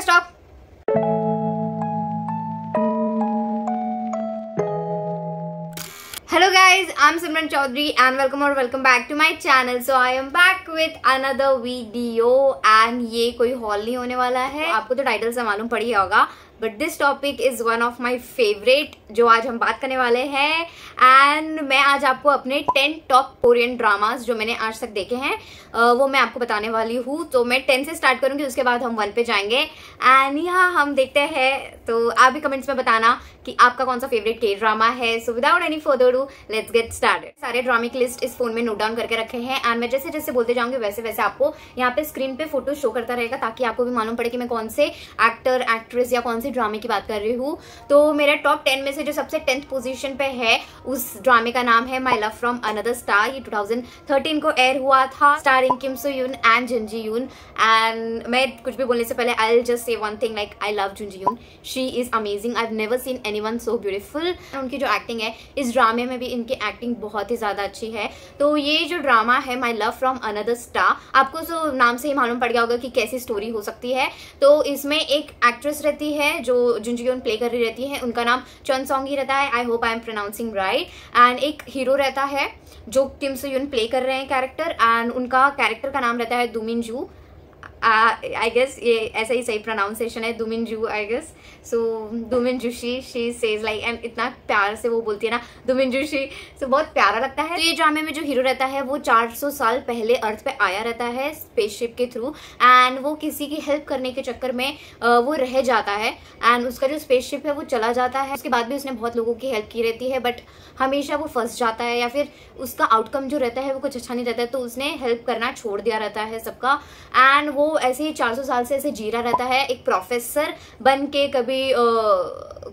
है stop hello guys I am Simran Chaudhary and welcome और welcome back to my channel so I am back with another video and ये कोई hall नहीं होने वाला है। आपको तो टाइटल से मालूम पड़ ही होगा but this topic is one of my favourite जो आज हम बात करने वाले हैं। एंड मैं आज आपको अपने टेन टॉप कोरियन ड्रामास जो मैंने आज तक देखे हैं वो मैं आपको बताने वाली हूँ। तो मैं टेन से स्टार्ट करूँगी, उसके बाद हम वन पे जाएँगे। एंड यहाँ हम देखते हैं तो आप भी कमेंट्स में बताना कि आपका कौन सा फेवरेट के ड्रामा है। So without any further do let's get started सारे ड्रामे की लिस्ट इस फ़ोन में नोट डाउन करके रखे हैं। एंड मैं जैसे जैसे बोलते जाऊँगी, वैसे वैसे आपको यहाँ पे स्क्रीन पे फ़ोटो शो करता रहेगा, ताकि आपको भी मालूम पड़े कि मैं कौन से एक्टर एक्ट्रेस या कौन से ड्रामे की बात कर रही हूँ। तो मेरा टॉप टेन में से जो सबसे टेंथ पोजिशन पे है, उस ड्रामे का नाम है my love from another star ये टू को एयर हुआ था स्टारिंग किम सो यून एंड जिनजी यून एंड मैं कुछ भी बोलने से पहले I just say one thing like I love जुंजी यून she is amazing I never seen any so beautiful उनकी जो एक्टिंग है, इस ड्रामे में भी इनकी एक्टिंग बहुत ही ज़्यादा अच्छी है. तो ये जो ड्रामा है my love from another star आपको तो नाम से ही मालूम पड़ गया होगा कि कैसी स्टोरी हो सकती है. तो इसमें एक एक्ट्रेस रहती है, जो जुंजियोन प्ले कर रही रहती है. उनका नाम चन सॉन्ग ही रहता है I hope I am pronouncing right and एक हीरो रहता है, जो किम सुन प्ले कर रहे हैं कैरेक्टर एंड उनका कैरेक्टर का नाम रहता है दुमिन जू आई गेस ये ऐसा ही सही प्रोनाउंसिएशन है, दुमिन जू आई गेस सो दुमिन जुशी शी सेज लाइक एंड इतना प्यार से वो बोलती है ना, दुमिन जुशी सो बहुत प्यारा लगता है. तो ये ड्रामे में जो हीरो रहता है, वो 400 साल पहले अर्थ पे आया रहता है स्पेसशिप के थ्रू एंड वो किसी की हेल्प करने के चक्कर में वो रह जाता है एंड उसका जो स्पेसशिप है वो चला जाता है. उसके बाद भी उसने बहुत लोगों की हेल्प की रहती है बट हमेशा वो फंस जाता है, या फिर उसका आउटकम जो रहता है वो कुछ अच्छा नहीं रहता है तो उसने हेल्प करना छोड़ दिया रहता है सबका. एंड वो ऐसे ही 400 साल से ऐसे जीरा रहता है एक प्रोफेसर बन के कभी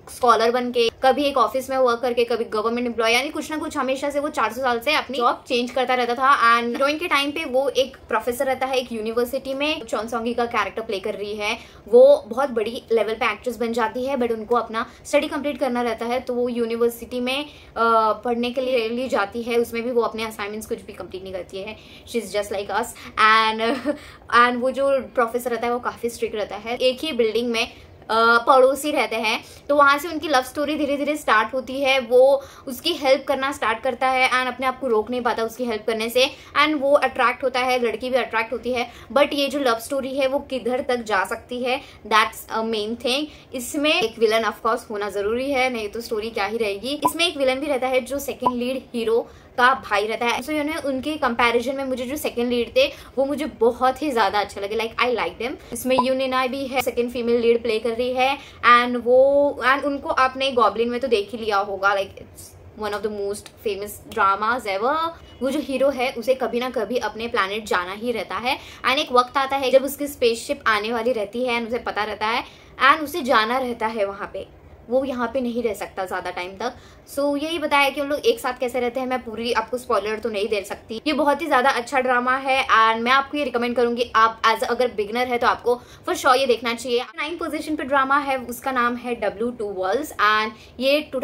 स्कॉलर बन के कभी एक ऑफ़िस में वर्क करके, कभी गवर्नमेंट एम्प्लॉय यानी कुछ ना कुछ हमेशा से वो 400 साल से अपनी जॉब चेंज करता रहता था। एंड हीरोइन के टाइम पे वो एक प्रोफेसर रहता है एक यूनिवर्सिटी में चौन सॉन्गी का कैरेक्टर प्ले कर रही है। वो बहुत बड़ी लेवल पे एक्ट्रेस बन जाती है बट उनको अपना स्टडी कंप्लीट करना रहता है तो वो यूनिवर्सिटी में पढ़ने के लिए लिए जाती है। उसमें भी वो अपने असाइनमेंट्स कुछ भी कंप्लीट नहीं करती है। She is just like us and and वो जो प्रोफेसर रहता है, वो काफ़ी स्ट्रिक्ट रहता है। एक ही बिल्डिंग में पड़ोसी रहते हैं तो वहाँ से उनकी लव स्टोरी धीरे धीरे स्टार्ट होती है। वो उसकी हेल्प करना स्टार्ट करता है एंड अपने आप को रोक नहीं पाता उसकी हेल्प करने से एंड वो अट्रैक्ट होता है, लड़की भी अट्रैक्ट होती है। बट ये जो लव स्टोरी है, वो किधर तक जा सकती है? दैट्स अ मेन थिंग इसमें एक विलन ऑफकोर्स होना ज़रूरी है, नहीं तो स्टोरी क्या ही रहेगी। इसमें एक विलन भी रहता है जो सेकेंड लीड हीरो का भाई रहता है। सो so, उनके कंपैरिजन में मुझे जो सेकंड लीड थे वो मुझे बहुत ही ज़्यादा अच्छा लगे। लाइक आई लाइक देम इसमें यूनिना भी है सेकंड फीमेल लीड प्ले कर रही है। एंड वो एंड उनको आपने गॉबलिन में तो देख ही लिया होगा। Like it's one of the most famous dramas ever वो जो हीरो है उसे कभी ना कभी अपने प्लानट जाना ही रहता है। एंड एक वक्त आता है जब उसकी स्पेसशिप आने वाली रहती है एंड उसे पता रहता है। एंड उसे जाना रहता है वहाँ पे। वो यहाँ पे नहीं रह सकता ज़्यादा टाइम तक। सो so, यही बताया कि हम लोग एक साथ कैसे रहते हैं मैं पूरी आपको स्पॉइलर तो नहीं दे सकती। ये बहुत ही ज़्यादा अच्छा ड्रामा है एंड मैं आपको ये रिकमेंड करूँगी आप एज अगर बिगनर है तो आपको फॉर श्योर ये देखना चाहिए। नाइन पोजिशन पे ड्रामा है उसका नाम है डब्ल्यू टू वर्ल्ड एंड ये टू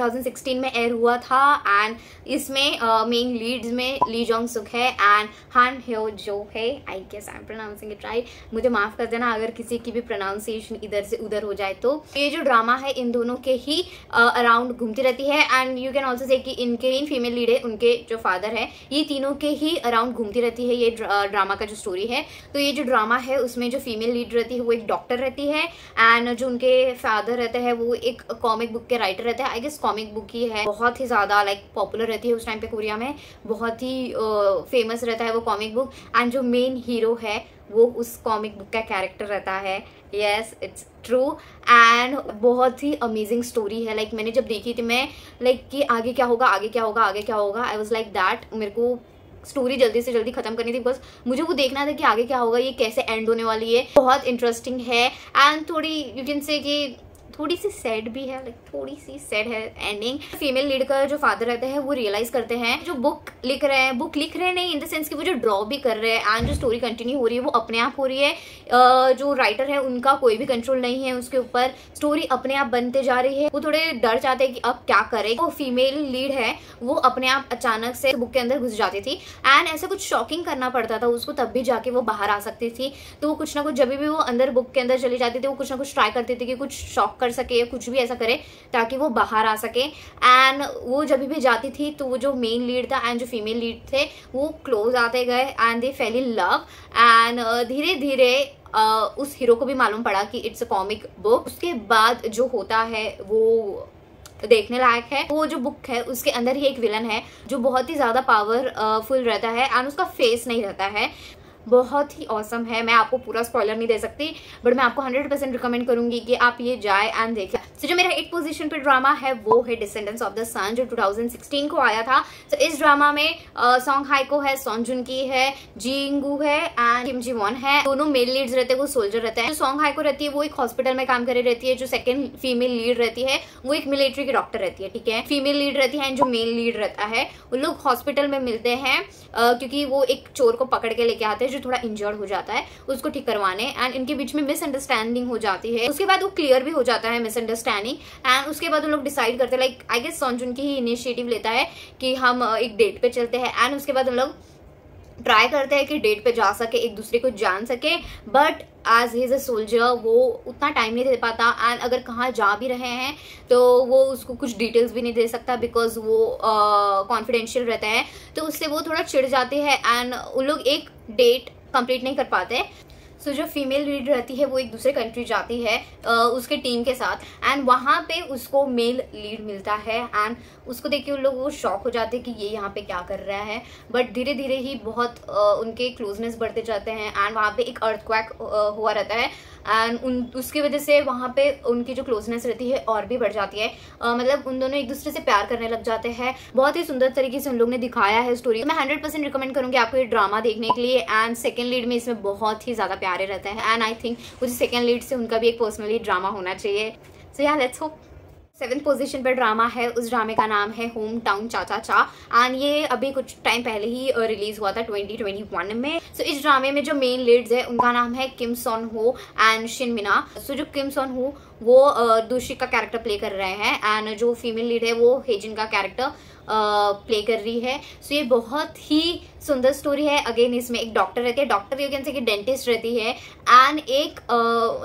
में एयर हुआ था एंड इसमें मेन uh, लीड्स में ली जोंग सुख है एंड हान ह्यो जो है। I guess I am pronouncing it right मुझे माफ़ कर देना अगर किसी की भी प्रोनाउंसिएशन इधर से उधर हो जाए तो। ये जो ड्रामा है इन दोनों के ही अराउंड uh, घूमती रहती है। And you can also say कि इनके इन फीमेल लीड है उनके जो फादर है ये तीनों के ही अराउंड घूमती रहती है ये ड्रामा का जो स्टोरी है। तो ये जो ड्रामा है उसमें जो फीमेल लीड रहती है वो एक डॉक्टर रहती है। एंड जो उनके फादर रहते हैं वो एक कॉमिक बुक के राइटर रहते हैं। आई गेस कॉमिक बुक ही है। बहुत ही ज़्यादा लाइक पॉपुलर रहती है उस टाइम पे कोरिया में। बहुत ही फ़ेमस uh, रहता है वो कॉमिक बुक एंड जो मेन हीरो है वो उस कॉमिक बुक का कैरेक्टर रहता है। येस इट्स ट्रू एंड बहुत ही अमेजिंग स्टोरी है। लाइक like, मैंने जब देखी थी मैं लाइक like, कि आगे क्या होगा आगे क्या होगा आगे क्या होगा आई वॉज़ लाइक दैट मेरे को स्टोरी जल्दी से जल्दी खत्म करनी थी बिकॉज़ मुझे वो देखना था कि आगे क्या होगा ये कैसे एंड होने वाली है। बहुत इंटरेस्टिंग है। एंड थोड़ी यू कैन से कि थोड़ी सी सैड भी है लाइक थोड़ी सी सैड है एंडिंग फीमेल लीड का जो फादर रहते हैं, वो रियलाइज़ करते हैं, जो बुक लिख रहे हैं बुक लिख रहे नहीं इन द सेंस कि वो जो ड्रॉ भी कर रहे हैं एंड जो स्टोरी कंटिन्यू हो रही है, वो अपने आप हो रही है. जो राइटर है, उनका कोई भी कंट्रोल नहीं है उसके ऊपर. स्टोरी अपने आप बनते जा रही है. वो थोड़े डर चाहते हैं कि अब क्या करे. वो फीमेल लीड है, वो अपने आप अचानक से बुक के अंदर घुस जाती थी एंड ऐसा कुछ शॉकिंग करना पड़ता था उसको, तब भी जाके वो बाहर आ सकती थी. तो वो कुछ ना कुछ जब भी वो अंदर बुक के अंदर चली जाती थी, वो कुछ ना कुछ ट्राई करती थी कि कुछ शॉक कर सके या कुछ भी ऐसा करे ताकि वो बाहर आ सके। एंड वो जब भी जाती थी तो वो जो मेन लीड था एंड जो फीमेल लीड थे वो क्लोज आते गए and they fell in love and धीरे धीरे Uh, उस हीरो को भी मालूम पड़ा कि इट्स अ कॉमिक बुक उसके बाद जो होता है वो देखने लायक है। वो जो बुक है उसके अंदर ही एक विलन है जो बहुत ही ज़्यादा पावरफुल uh, रहता है एंड उसका फेस नहीं रहता है। बहुत ही औसम है। मैं आपको पूरा स्पॉइलर नहीं दे सकती बट मैं आपको 100 परसेंट रिकमेंड करूँगी कि आप ये जाए एंड देखें सो so, जो मेरा एक पोजीशन पे ड्रामा है वो है डिसेंडेंस ऑफ़ द सन जो 2016 को आया था। तो so, इस ड्रामा में सॉन्ग हाइको है सोनजुन की है जींगू है एंड किम जी वॉन है। दोनों मेल लीड्स रहते हैं वो सोल्जर रहते हैं। जो सॉन्ग हाइको रहती है वो एक हॉस्पिटल में काम करे रहती है। जो सेकंड फीमेल लीड रहती है वो एक मिलिट्री की डॉक्टर रहती है ठीक है? फीमेल लीड रहती है एंड जो मेल लीड रहता है वो लोग हॉस्पिटल में मिलते हैं क्योंकि वो एक चोर को पकड़ के लेके आते हैं जो थोड़ा इंजर्ड हो जाता है, उसको ठीक करवाने एंड इनके बीच में मिसअंडरस्टैंडिंग हो जाती है। उसके बाद वो क्लियर भी हो जाता है मिसअंडरस्टैंडिंग एंड उसके बाद उन लोग डिसाइड करते हैं लाइक आई गेस सोनजुन की ही इनिशिएटिव लेता है कि हम एक डेट पे चलते हैं एंड उसके बाद उन लोग ट्राई करते हैं कि डेट पे जा सके एक दूसरे को जान सके but as his a soldier वो उतना टाइम नहीं दे पाता एंड अगर कहाँ जा भी रहे हैं तो वो उसको कुछ डिटेल्स भी नहीं दे सकता बिकॉज़ वो कॉन्फिडेंशियल uh, रहता है तो उससे वो थोड़ा चिढ़ जाते हैं एंड उन लोग एक डेट कंप्लीट नहीं कर पाते। सो so, जो फीमेल लीड रहती है वो एक दूसरे कंट्री जाती है उसके टीम के साथ। एंड वहाँ पे उसको मेल लीड मिलता है। एंड उसको देख के उन लोग वो शॉक हो जाते हैं कि ये यहाँ पे क्या कर रहा है। बट धीरे धीरे ही बहुत उनके क्लोजनेस बढ़ते जाते हैं। एंड वहाँ पे एक अर्थक्वैक हुआ रहता है। एंड उन उसकी वजह से वहाँ पे उनकी जो क्लोजनेस रहती है और भी बढ़ जाती है। uh, मतलब उन दोनों एक दूसरे से प्यार करने लग जाते हैं। बहुत ही सुंदर तरीके से उन लोग ने दिखाया है स्टोरी तो मैं हंड्रेड परसेंट रिकमेंड करूँगी आपको ये ड्रामा देखने के लिए। एंड सेकंड लीड में इसमें बहुत ही ज़्यादा प्यारे रहते हैं। एंड आई थिंक मुझे सेकेंड लीड से उनका भी एक पर्सनली ड्रामा होना चाहिए। सो या लेट्स होप सेवन पोजीशन पर ड्रामा है। उस ड्रामे का नाम है होम टाउन चाचा चा एंड ये अभी कुछ टाइम पहले ही रिलीज़ हुआ था 2021 में। सो so, इस ड्रामे में जो मेन लीड्स है उनका नाम है Kim Seon Ho and Shin Mina so so, जो किम सोन हो वो दूषिक का कैरेक्टर प्ले कर रहे हैं। एंड जो फीमेल लीड है वो हेजिन का कैरेक्टर प्ले कर रही है। सो so, ये बहुत ही सुंदर स्टोरी है। अगेन इसमें एक डॉक्टर रहती है। Doctor you can say dentist रहती है। एंड एक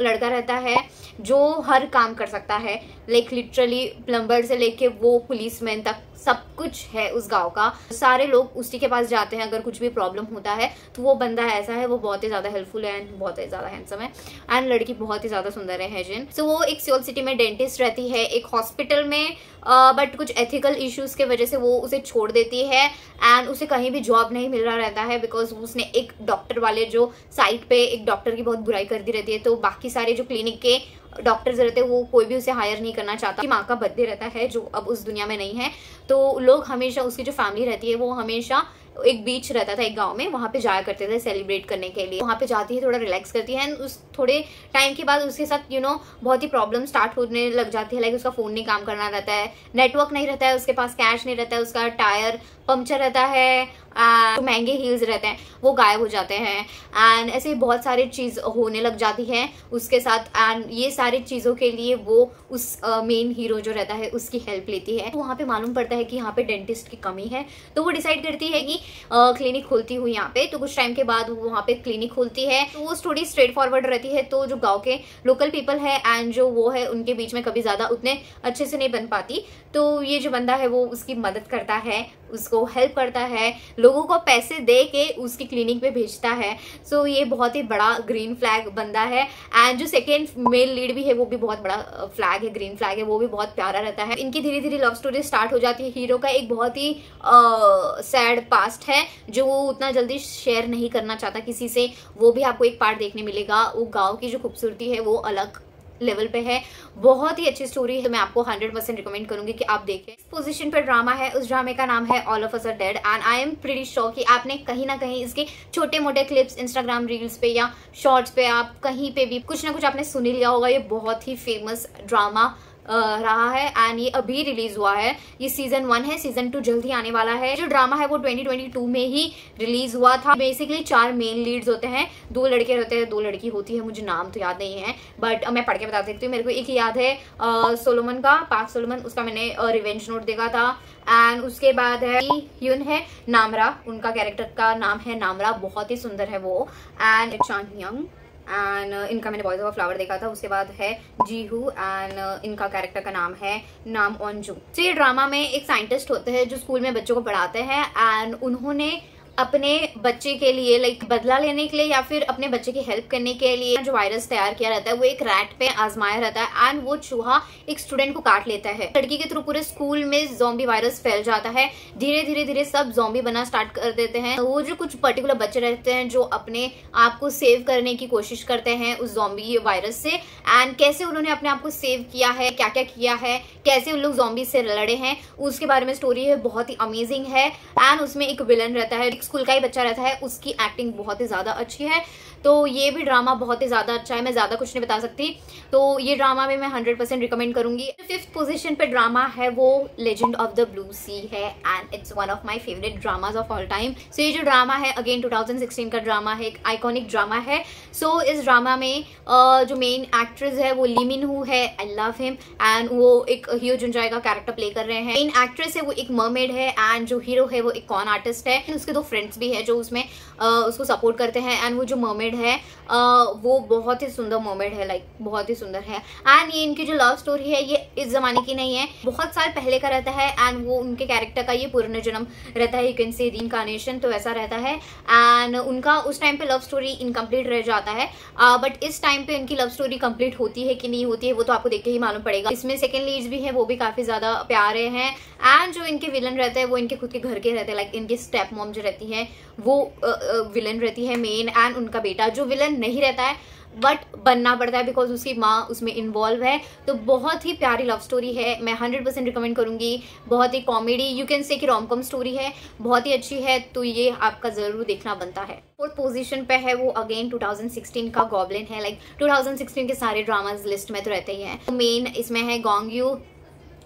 लड़का रहता है जो हर काम कर सकता है। लाइक लिटरली प्लम्बर से लेके वो पुलिसमैन तक सब कुछ है उस गाँव का। सारे लोग उसी के पास जाते हैं। अगर कुछ भी प्रॉब्लम होता है तो वो बंदा ऐसा है। वो बहुत ही ज़्यादा हेल्पफुल है एंड बहुत ही ज़्यादा हैंडसम है। एंड लड़की बहुत ही ज़्यादा सुंदर है हैजिन सो so, वो एक सियोल सिटी में डेंटिस्ट रहती है। एक हॉस्पिटल में बट uh, कुछ एथिकल इश्यूज़ के वजह से वो उसे छोड़ देती है। एंड उसे कहीं भी जॉब नहीं मिल रहा रहता है बिकॉज़ उसने एक डॉक्टर वाले जो साइट पे एक डॉक्टर की बहुत बुराई कर दी रहती है तो बाकी सारे जो क्लिनिक के डॉक्टर्स रहते हैं, वो कोई भी उसे हायर नहीं करना चाहता। माँ का बर्थडे रहता है, जो अब उस दुनिया में नहीं है तो लोग हमेशा उसकी जो फैमिली रहती है, वो हमेशा एक बीच रहता था एक गाँव में, वहाँ पे जाया करते थे सेलिब्रेट करने के लिए। वहाँ पे जाती है, थोड़ा रिलैक्स करती है एंड उस थोड़े टाइम के बाद उसके साथ यू नो बहुत ही प्रॉब्लम स्टार्ट होने लग जाती है लाइक उसका फ़ोन नहीं काम करना रहता है नेटवर्क नहीं रहता है, उसके पास कैश नहीं रहता है, उसका टायर पंक्चर रहता है जो महँगे हील्स रहते हैं वो गायब हो जाते हैं एंड ऐसे बहुत सारी चीज़ होने लग जाती है उसके साथ एंड ये सारी चीज़ों के लिए वो उस मेन uh, हीरो जो रहता है उसकी हेल्प लेती है। तो वहाँ पे मालूम पड़ता है कि यहाँ पे डेंटिस्ट की कमी है तो वो डिसाइड करती है कि क्लिनिक uh, खुलती हुई यहाँ पे तो कुछ टाइम के बाद वो वहाँ पे क्लिनिक खुलती है तो वो स्टोरी स्ट्रेट फॉरवर्ड रहती है तो जो गाँव के लोकल पीपल है एंड जो वो है उनके बीच में कभी ज़्यादा उतने अच्छे से नहीं बन पाती तो ये जो बंदा है वो उसकी मदद करता है उसको हेल्प करता है लोगों को पैसे दे के उसकी क्लिनिक पे भेजता है। सो so, ये बहुत ही बड़ा ग्रीन फ्लैग बंदा है। एंड जो सेकेंड मेल लीड भी है वो भी बहुत बड़ा फ्लैग है ग्रीन फ्लैग है वो भी बहुत प्यारा रहता है। इनकी धीरे धीरे लव स्टोरी स्टार्ट हो जाती है। हीरो का एक बहुत ही सैड पास्ट है जो वो उतना जल्दी शेयर नहीं करना चाहता किसी से। वो भी आपको एक पार्ट देखने मिलेगा। वो गाँव की जो खूबसूरती है वो अलग लेवल पे है। बहुत ही अच्छी स्टोरी है। तो मैं आपको 100 परसेंट रिकमेंड करूँगी कि आप देखें। इस पोजीशन पर ड्रामा है। उस ड्रामे का नाम है all of us are dead and I am pretty sure कि आपने कहीं ना कहीं इसके छोटे मोटे क्लिप्स इंस्टाग्राम रील्स पे या शॉर्ट्स पे आप कहीं पे भी कुछ ना कुछ आपने सुनी लिया होगा। ये बहुत ही फ़ेमस ड्रामा रहा है एंड ये अभी रिलीज़ हुआ है। ये सीज़न वन है सीज़न टू जल्द ही आने वाला है। जो ड्रामा है वो 2022 में ही रिलीज़ हुआ था। बेसिकली चार मेन लीड्स होते हैं। दो लड़के रहते हैं, दो लड़की होती है, मुझे नाम तो याद नहीं है। बट मैं पढ़ के बता सकती हूँ। मेरे को एक याद है सोलोमन का पाक सोलोमन उसका मैंने रिवेंज नोट देखा था। एंड उसके बाद है यून है नामरा उनका कैरेक्टर का नाम है नामरा बहुत ही सुंदर है वो। And Chan Young and uh, इनका मैंने बॉयज़ ऑफ़ फ्लावर देखा था उसके बाद है जीहू एंड इनका कैरेक्टर का नाम है नाम ऑनजू तो ये ड्रामा में एक साइंटिस्ट होते हैं जो स्कूल में बच्चों को पढ़ाते हैं एंड उन्होंने अपने बच्चे के लिए लाइक बदला लेने के लिए या फिर अपने बच्चे की हेल्प करने के लिए जो वायरस तैयार किया रहता है, वो एक रैट पे आजमाया रहता है एंड वो चूहा एक स्टूडेंट को काट लेता है। लड़की के थ्रू पूरे स्कूल में जोम्बी वायरस फैल जाता है। धीरे धीरे धीरे सब जोम्बी बना स्टार्ट कर देते हैं। वो जो कुछ पर्टिकुलर बच्चे रहते हैं जो अपने आप को सेव करने की कोशिश करते हैं उस जोम्बी वायरस से एंड कैसे उन्होंने अपने आप को सेव किया है क्या क्या किया है, कैसे उन लोग जोम्बी से लड़े हैं, उसके बारे में स्टोरी है, बहुत ही अमेजिंग है एंड उसमें एक विलन रहता है स्कूल का ही बच्चा रहता है उसकी एक्टिंग बहुत ही ज़्यादा अच्छी है। तो ये भी ड्रामा बहुत ही ज़्यादा अच्छा है मैं ज़्यादा कुछ नहीं बता सकती। तो ये ड्रामा भी मैं हंड्रेड परसेंट रिकमेंड करूँगी। फिफ्थ पोजिशन पे ड्रामा है वो legend of the blue sea है and it's one of my favourite dramas of all time so ये जो ड्रामा है अगेन 2016 का ड्रामा है एक आइकॉनिक ड्रामा है। सो so, इस ड्रामा में uh, जो मेन एक्ट्रेस है वो लिमिन हु है आई लव हिम एंड वो एक हीरो जुंजाई का कैरेक्टर प्ले कर रहे हैं। मेन एक्ट्रेस है वो एक मरमेड है एंड जो हीरो है वो एक कॉन आर्टिस्ट है। उसके दो फ्रेंड्स भी है जो उसमें उसको सपोर्ट करते हैं एंड वो जो मरमेड है वो बहुत ही सुंदर मोमेंट है लाइक बहुत ही सुंदर है। एंड ये इनकी जो लव स्टोरी है, ये इस जमाने की नहीं है। बहुत साल पहले का रहता है एंड वो उनके कैरेक्टर का ये पुनर्जन्म रहता है यू कैन से रीइनकारनेशन तो ऐसा रहता है। एंड उनका उस टाइम पे लव स्टोरी इनकम्प्लीट रह जाता है। बट इस टाइम पे उनकी लव स्टोरी कंप्लीट होती है कि नहीं होती है, वो तो आपको देख के ही मालूम पड़ेगा। इसमें सेकेंड लीड्स भी है, वो भी काफ़ी ज़्यादा प्यारे हैं। एंड जो इनके विलन रहते हैं, वो इनके खुद के घर के रहते हैं लाइक इनकी स्टेप मॉम जो रहती है, वो विलन रहती है मेन एंड उनका बेटा जो विलन नहीं रहता है बट बनना पड़ता है बिकॉज़ उसकी माँ उसमें इन्वॉल्व है। तो बहुत ही प्यारी लव स्टोरी है। मैं हंड्रेड परसेंट रिकमेंड करूँगी। बहुत ही कॉमेडी यू कैन से कि रोमकॉम स्टोरी है। बहुत ही अच्छी है तो ये आपका ज़रूर देखना बनता है। फोर्थ पोजीशन पे है वो अगेन 2016 का गॉबलिन है। लाइक like, 2016 के सारे ड्रामाज लिस्ट में तो रहते ही हैं। मेन तो इसमें है गोंग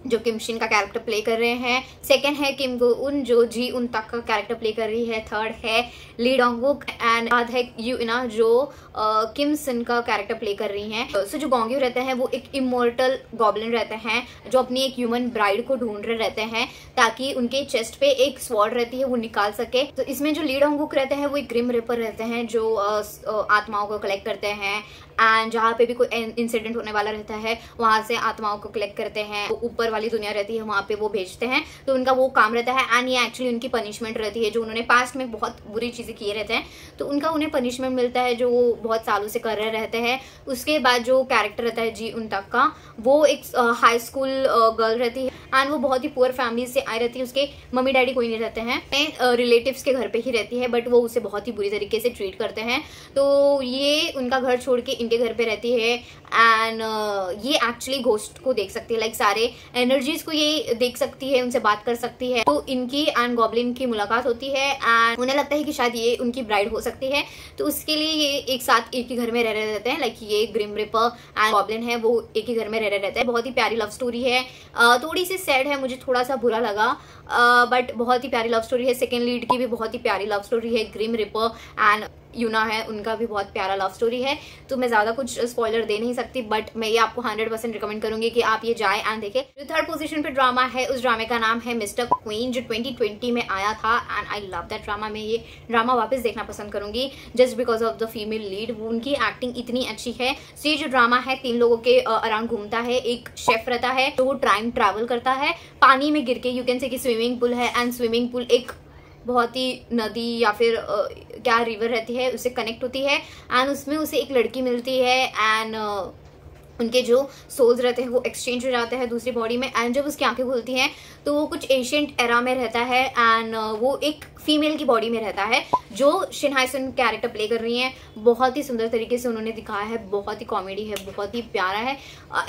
जो किम शिन का कैरेक्टर प्ले कर रहे हैं। सेकंड है किम गो उन जो जी उन तक का कैरेक्टर प्ले कर रही है। थर्ड है ली डोंगुक एंड बाद है यू इना जो किम सिन का कैरेक्टर प्ले कर रही हैं। सो so, जो गोंग्यू रहते हैं वो एक इमोर्टल गॉबलिन रहते हैं जो अपनी एक ह्यूमन ब्राइड को ढूंढ रहे रहते हैं ताकि उनके चेस्ट पे एक स्वॉर्ड रहती है वो निकाल सके। तो इसमें जो लीड होंगुक रहते हैं वो एक ग्रिम रिपर रहते हैं जो आत्माओं को कलेक्ट करते हैं। एंड जहाँ पे भी कोई इंसिडेंट होने वाला रहता है, वहाँ से आत्माओं को कलेक्ट करते हैं ऊपर वाली दुनिया रहती है, वहाँ पे वो भेजते हैं तो उनका वो काम रहता है एंड ये एक्चुअली उनकी पनिशमेंट रहती है, जो उन्होंने पास्ट में बहुत बुरी चीज़ें किए रहते हैं तो उनका उन्हें पनिशमेंट मिलता है, जो वो बहुत सालों से कर रहे रहते हैं, उसके बाद जो कैरेक्टर रहता है जी उन तक का, वो एक हाई स्कूल गर्ल रहती है एंड वो बहुत ही पुअर फैमिली से आई रहती है, उसके मम्मी डैडी कोई नहीं रहते हैं रिलेटिव्स के घर पे ही रहती है बट वो उसे बहुत ही बुरी तरीके से ट्रीट करते हैं तो ये उनका घर छोड़ के इनके घर पे रहती है। एंड uh, ये एक्चुअली घोस्ट को देख सकती है। लाइक like, सारे एनर्जीज को ये देख सकती है उनसे बात कर सकती है। तो इनकी एंड गॉबलिन की मुलाकात होती है एंड उन्हें लगता है कि शायद ये उनकी ब्राइड हो सकती है। तो उसके लिए ये एक साथ एक ही घर में रह रहे रहते हैं। लाइक like ये ग्रिम रिपर एंड गॉबलिन है वो एक ही घर में रह रहे रहते हैं। बहुत ही प्यारी लव स्टोरी है। Uh, थोड़ी सी सैड है मुझे थोड़ा सा बुरा लगा। बट uh, बहुत ही प्यारी लव स्टोरी है। सेकेंड लीड की भी बहुत ही प्यारी लव स्टोरी है ग्रिम रिपर एंड यूना है, उनका भी बहुत प्यारा लव स्टोरी है। तो मैं ज़्यादा कुछ स्पॉइलर दे नहीं सकती बट मैं ये आपको 100 परसेंट रिकमेंड करूँगी कि आप ये जाए एंड देखें। जो थर्ड पोजीशन पे ड्रामा है, उस ड्रामे का नाम है मिस्टर क्वीन जो 2020 में आया था and I love that drama में ये ड्रामा वापस देखना पसंद करूँगी just because of the female lead उनकी एक्टिंग इतनी अच्छी है। सो ये जो ड्रामा है, तीन लोगों के अराउंड घूमता है। एक शेफ रहता है तो वो टाइम ट्रैवल करता है। पानी में गिर के you can say swimming pool है एंड स्विमिंग पूल एक बहुत ही नदी या फिर क्या रिवर रहती है, उससे कनेक्ट होती है एंड उसमें उसे एक लड़की मिलती है एंड उनके जो सोल्स रहते हैं वो एक्सचेंज हो जाते हैं दूसरी बॉडी में एंड जब उसकी आँखें खुलती हैं तो वो कुछ एशियंट एरा में रहता है एंड वो एक फीमेल की बॉडी में रहता है जो शिनहाइसन कैरेक्टर प्ले कर रही हैं। बहुत ही सुंदर तरीके से उन्होंने दिखाया है, बहुत ही कॉमेडी है, बहुत ही प्यारा है।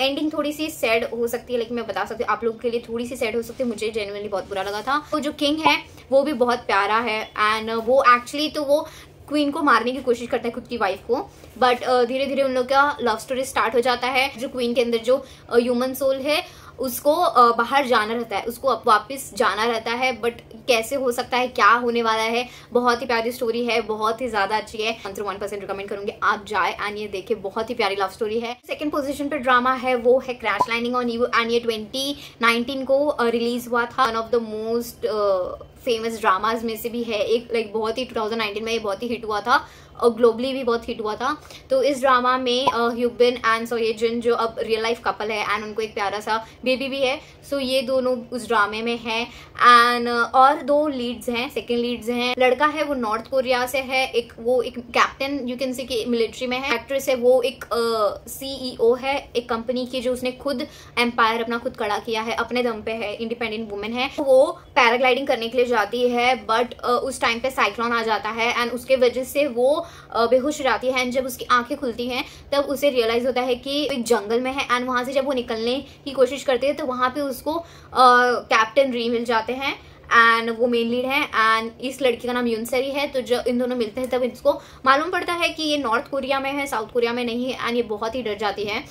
एंडिंग थोड़ी सी सैड हो सकती है, लेकिन मैं बता सकती हूँ, आप लोगों के लिए थोड़ी सी सैड हो सकती है, मुझे जेनुअनली बहुत बुरा लगा था। वो जो किंग है वो भी बहुत प्यारा है एंड uh, वो एक्चुअली तो वो क्वीन को मारने की कोशिश करता है खुद की वाइफ को बट धीरे धीरे उन लोग का लव स्टोरी स्टार्ट हो जाता है। जो क्वीन के अंदर जो ह्यूमन सोल है उसको बाहर जाना रहता है उसको वापस जाना रहता है बट कैसे हो सकता है क्या होने वाला है बहुत ही प्यारी स्टोरी है बहुत ही ज़्यादा अच्छी है। वन परसेंट रिकमेंड करूँगी आप जाए एंड ये देखे बहुत ही प्यारी लव स्टोरी है। सेकंड पोजीशन पर ड्रामा है वो है crash landing on you and ये ट्वेंटी को रिलीज़ हुआ था one of the most famous dramas में से भी है। एक लाइक बहुत ही 2019 में ये बहुत ही हिट हुआ था। और ग्लोबली भी बहुत हिट हुआ था। तो इस ड्रामा में ह्यूबिन एंड सोयेजन जो अब रियल लाइफ कपल है एंड उनको एक प्यारा सा बेबी भी है। सो ये दोनों उस ड्रामे में है। एंड और दो लीड्स हैं सेकेंड लीड्स हैं। लड़का है वो नॉर्थ कोरिया से है। एक वो एक कैप्टन यू कैन सी की मिलिट्री में है। एक्ट्रेस है वो एक सीईओ uh, है। एक कंपनी की जो उसने खुद एम्पायर अपना खुद खड़ा किया है अपने दम पे है इंडिपेंडेंट वुमेन है। वो पैराग्लाइडिंग करने के लिए जाती है बट uh, उस टाइम पे साइक्लोन आ जाता है। एंड उसके वजह से वो बेहोश जाती है एंड जब उसकी आँखें खुलती हैं, तब उसे रियलाइज़ होता है कि एक जंगल में है एंड वहाँ से जब वो निकलने की कोशिश करती है तो वहाँ पर उसको कैप्टन री मिल जाते हैं एंड वो मेन लीड है एंड इस लड़की का नाम यूनसरी है तो जब इन दोनों मिलते हैं, तब इसको मालूम पड़ता है कि ये नॉर्थ कोरिया में है साउथ कोरिया में नहीं है एंड ये बहुत ही डर जाती है।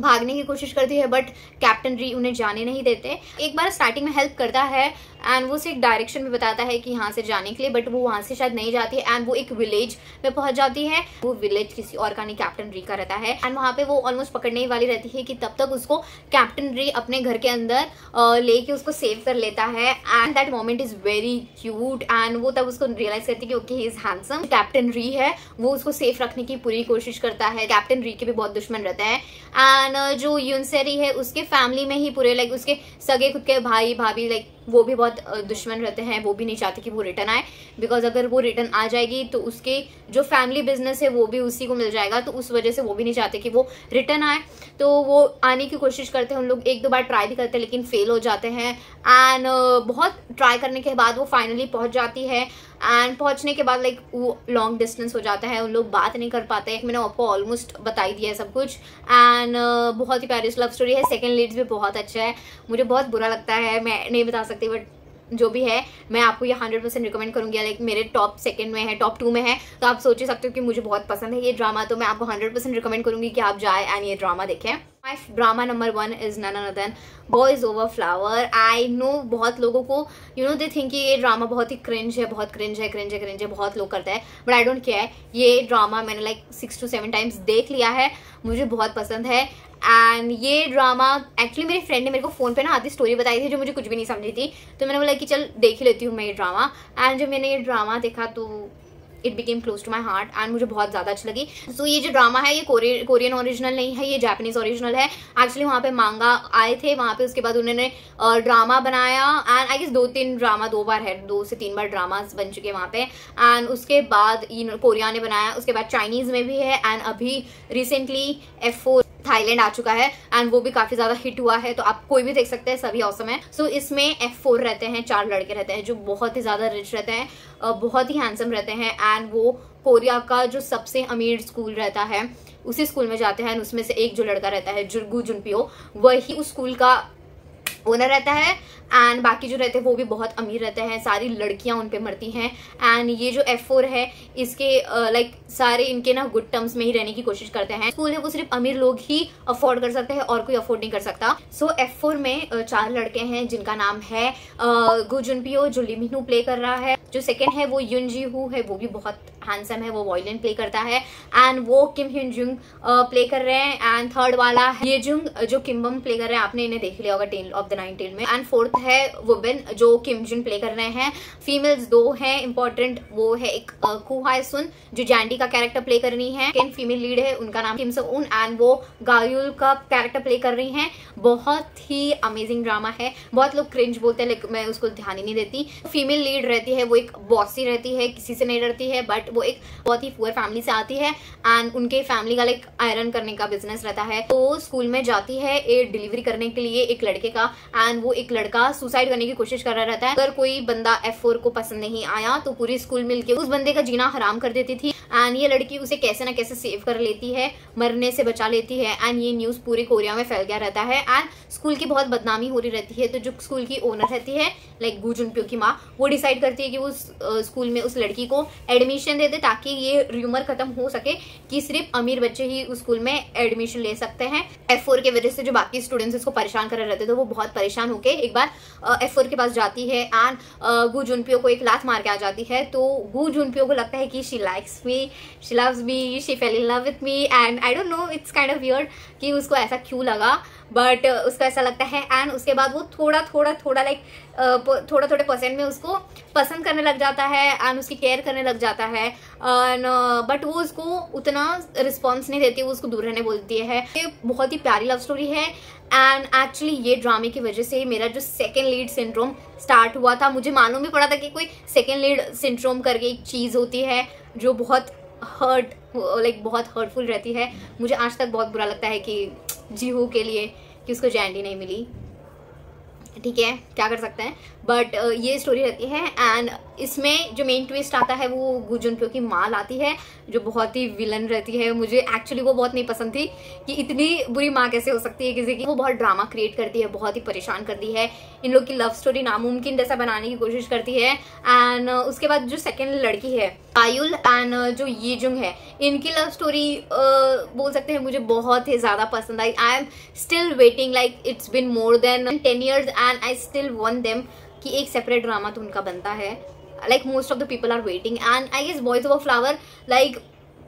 भागने की कोशिश करती है बट कैप्टन री उन्हें जाने नहीं देते। एक बार स्टार्टिंग में हेल्प करता है एंड वो उसे एक डायरेक्शन में बताता है कि यहाँ से जाने के लिए बट वो वहाँ से शायद नहीं जाती है एंड वो एक विलेज में पहुँच जाती है। वो विलेज किसी और का नहीं कैप्टन री का रहता है। एंड वहाँ पे वो ऑलमोस्ट पकड़ने वाली रहती है कि तब तक उसको कैप्टन री अपने घर के अंदर लेके उसको सेव कर लेता है। And that moment is very cute and वो तब उसको रियलाइज़ करती है कि okay he is handsome captain Ri है, वो उसको सेफ़ रखने की पूरी कोशिश करता है। कैप्टन री के भी बहुत दुश्मन रहते हैं। एंड जो यूनसेरी है, उसके फैमिली में ही पूरे लाइक उसके सगे खुद के भाई, भाभी लाइक वो भी बहुत दुश्मन रहते हैं, वो भी नहीं चाहते कि वो रिटर्न आए। बिकॉज़ अगर वो रिटर्न आ जाएगी तो उसके जो फैमिली बिज़नेस है, वो भी उसी को मिल जाएगा। तो उस वजह से वो भी नहीं चाहते कि वो रिटर्न आए। तो वो आने की कोशिश करते हैं उन लोग एक दो बार ट्राई भी करते हैं, लेकिन फेल हो जाते हैं। एंड बहुत ट्राई करने के बाद वो फाइनली पहुँच जाती है। एंड पहुँचने के बाद लाइक वो लॉन्ग डिस्टेंस हो जाता है, उन लोग बात नहीं कर पाते। मैंने आपको ऑलमोस्ट बताई दिया है सब कुछ। एंड बहुत ही प्यारी लव स्टोरी है। सेकेंड लीड्स भी बहुत अच्छा है। मुझे बहुत बुरा लगता है। मैं नहीं बता सकती बट जो भी है, मैं आपको ये हंड्रेड परसेंट रिकमेंड करूँगी। लाइक मेरे टॉप सेकंड में है टॉप टू में है तो आप सोच ही सकते हो कि मुझे बहुत पसंद है ये ड्रामा तो मैं आपको हंड्रेड परसेंट रिकमेंड करूँगी कि आप जाए एंड ये ड्रामा देखें। My drama number one is none other boys over flower I know बहुत लोगों को यू नो दे थिंक ये ड्रामा बहुत ही क्रिंज है, बहुत क्रिंज है क्रिंज है क्रिंज है, बहुत लोग करते हैं बट आई डोंट केयर ये ड्रामा मैंने like six two seven times देख लिया है, मुझे बहुत पसंद है एंड ये ड्रामा एक्चुअली मेरी फ्रेंड ने मेरे को फ़ोन पे ना आधी स्टोरी बताई थी जो मुझे कुछ भी नहीं समझी थी। तो मैंने बोला कि चल देख ही लेती हूँ मैं ये ड्रामा एंड जब मैंने ये ड्रामा देखा तो it became close to my heart and मुझे बहुत ज़्यादा अच्छी लगी। सो so, ये जो ड्रामा है ये कोरियन ओरिजिनल नहीं है ये जापानीज ओरिजिनल है। एक्चुअली वहाँ पे मांगा आए थे वहाँ पे उसके बाद उन्होंने ड्रामा बनाया। एंड आई गेस दो तीन ड्रामा दो बार है दो से तीन बार ड्रामाज बन चुके हैं वहाँ पे। एंड उसके बाद कोरिया ने बनाया उसके बाद चाइनीज़ में भी है। एंड अभी रिसेंटली एफ़ फोर थाईलैंड आ चुका है एंड वो भी काफ़ी ज़्यादा हिट हुआ है तो आप कोई भी देख सकते हैं सभी औसम है। सो so, इसमें एफ़ फोर रहते हैं चार लड़के रहते हैं जो बहुत ही ज़्यादा रिच रहते हैं बहुत ही हैंडसम रहते हैं एंड वो कोरिया का जो सबसे अमीर स्कूल रहता है उसी स्कूल में जाते हैं उसमें से एक जो लड़का रहता है जुर्गू जुनपियो वही उस स्कूल का ओनर रहता है एंड बाकी जो रहते हैं वो भी बहुत अमीर रहते हैं सारी लड़कियाँ उन पे मरती हैं। एंड ये जो एफ़ फोर है इसके लाइक सारे इनके ना गुड टर्म्स में ही रहने की कोशिश करते हैं। स्कूल है वो सिर्फ़ अमीर लोग ही अफोर्ड कर सकते हैं और कोई अफोर्ड नहीं कर सकता। सो एफ़ फोर में चार लड़के हैं जिनका नाम है गुजुनपियो uh, जो लिमिनू प्ले कर रहा है। जो सेकेंड है वो युनजी हु है वो भी बहुत हैंडसम है वो वॉयलिन प्ले करता है। एंड वो किम हिन जुंग प्ले कर रहे हैं। एंड थर्ड वाला ये जुंग जो किम्बम प्ले कर रहे हैं। आपने इन्हें देख लिया होगा ten of the nine ten में। एंड फोर्थ है वुमेन जो किम जुन प्ले कर रहे हैं। फीमेल्स दो हैं इंपॉर्टेंट वो है एक कुहा सुन जो जैंडी का कैरेक्टर प्ले कर रही है। सेकेंड फीमेल लीड है, उनका नाम किम उन एंड वो गायुल का कैरेक्टर प्ले कर रही हैं। बहुत ही अमेजिंग ड्रामा है। बहुत लोग क्रिंज बोलते हैं लेकिन मैं उसको ध्यान ही नहीं देती। फीमेल लीड रहती है, वो एक बॉसी रहती है, किसी से नहीं डरती है बट वो एक बहुत ही पुअर फैमिली से आती है एंड उनके फैमिली का लाइक आयरन करने का बिज़नेस रहता है। तो स्कूल में जाती है एक डिलीवरी करने के लिए एक लड़के का एंड वो एक लड़का सुसाइड करने की कोशिश कर रहा रहता है। अगर कोई बंदा एफ़ को पसंद नहीं आया तो पूरी स्कूल मिलकर उस बंदे का जीना हराम कर देती थी। एंड ये लड़की उसे कैसे ना कैसे सेव कर लेती है, मरने से बचा लेती है एंड ये न्यूज़ पूरी कोरिया में फैल गया रहता है। एंड स्कूल की बहुत बदनामी हो रही रहती है तो जो स्कूल की ओनर रहती है लाइक गुजुनप्यो की माँ, वो डिसाइड करती है कि उस स्कूल में उस लड़की को एडमिशन दे दे ताकि ये र्यूमर खत्म हो सके कि सिर्फ़ अमीर बच्चे ही उस स्कूल में एडमिशन ले सकते हैं। एफ़ के वजह से जो बाकी स्टूडेंट्स इसको परेशान कर रहे थे तो वो बहुत परेशान होकर एक बार एफ़ के पास जाती है। एंड गु जुनपियो को एक लात मार के आ जाती है तो गु जुनपियो को लगता है कि she likes me she loves me she fell in love with me and I don't know it's kind of weird कि उसको ऐसा क्यों लगा बट uh, उसको ऐसा लगता है एंड उसके बाद वो थोड़ा थोड़ा थोड़ा लाइक uh, थोड़ा थोड़े परसेंट में उसको पसंद करने लग जाता है एंड उसकी केयर करने लग जाता है एंड बट uh, वो उसको उतना रिस्पॉन्स नहीं देती वो उसको दूर रहने बोलती है। ये बहुत ही प्यारी लव स्टोरी है एंड एक्चुअली ये ड्रामे की वजह से मेरा जो सेकेंड लीड सिंड्रोम स्टार्ट हुआ था। मुझे मालूम भी पड़ा था कि कोई सेकेंड लीड सिंड्रोम करके एक चीज़ होती है जो बहुत हर्ट लाइक बहुत हर्टफुल रहती है, मुझे आज तक बहुत बुरा लगता है कि जीहू के लिए कि उसको जैंडी नहीं मिली। ठीक है, क्या कर सकते हैं? बट uh, ये स्टोरी रहती है एंड इसमें जो मेन ट्विस्ट आता है वो गुजुन गुजुनप्यो की माँ लाती है जो बहुत ही विलन रहती है। मुझे एक्चुअली वो बहुत नहीं पसंद थी कि इतनी बुरी माँ कैसे हो सकती है किसी की। वो बहुत ड्रामा क्रिएट करती है बहुत ही परेशान करती है। इन लोग की लव स्टोरी नामुमकिन जैसा बनाने की कोशिश करती है। एंड उसके बाद जो सेकेंड लड़की है आयुल एंड जो ये जुंग है इनकी लव स्टोरी बोल सकते हैं मुझे बहुत ही ज़्यादा पसंद आई। I am still waiting like it's been more than ten years and I still want them कि एक सेपरेट ड्रामा तो उनका बनता है। Like most of the people are waiting. And i guess boys over flower like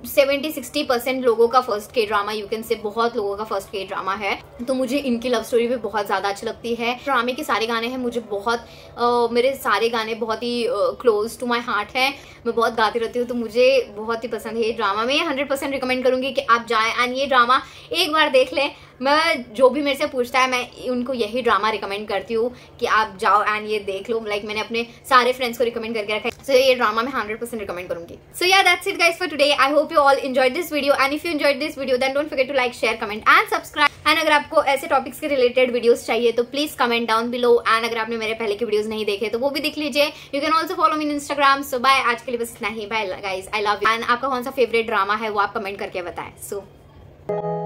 seventy sixty percent लोगों का first के drama you can से बहुत लोगों का फ़र्स्ट के ड्रामा है। तो मुझे इनकी लव स्टोरी भी बहुत ज़्यादा अच्छी लगती है। ड्रामे के सारे गाने हैं मुझे बहुत आ, मेरे सारे गाने बहुत ही क्लोज टू माई हार्ट है। मैं बहुत गाती रहती हूँ तो मुझे बहुत ही पसंद है ये ड्रामा मैं हंड्रेड परसेंट रिकमेंड करूँगी कि आप जाएँ। एंड ये ड्रामा एक बार देख लें मैं जो भी मेरे से पूछता है मैं उनको यही ड्रामा रिकमेंड करती हूँ कि आप जाओ एंड ये देख लो। लाइक मैंने अपने सारे फ्रेंड्स को रिकमेंड करके रखा है। सो ये ड्रामा मैं हंड्रेड परसेंट रिकमेंड करूँगी। So yeah that's it guys for today I hope you all enjoy this video and if you enjoy this video then don't forget to like share comment and subscribe and अगर आपको ऐसे topics के related videos चाहिए तो please comment down below and अगर आपने मेरे पहले के वीडियोस नहीं देखे तो वो भी देख लीजिए। You can also follow me on Instagram so bye आज के लिए बस इतना ही। Bye guys I love and आपका कौन सा फेवरेट ड्रामा है वो आप कमेंट करके बताएँ। सो so,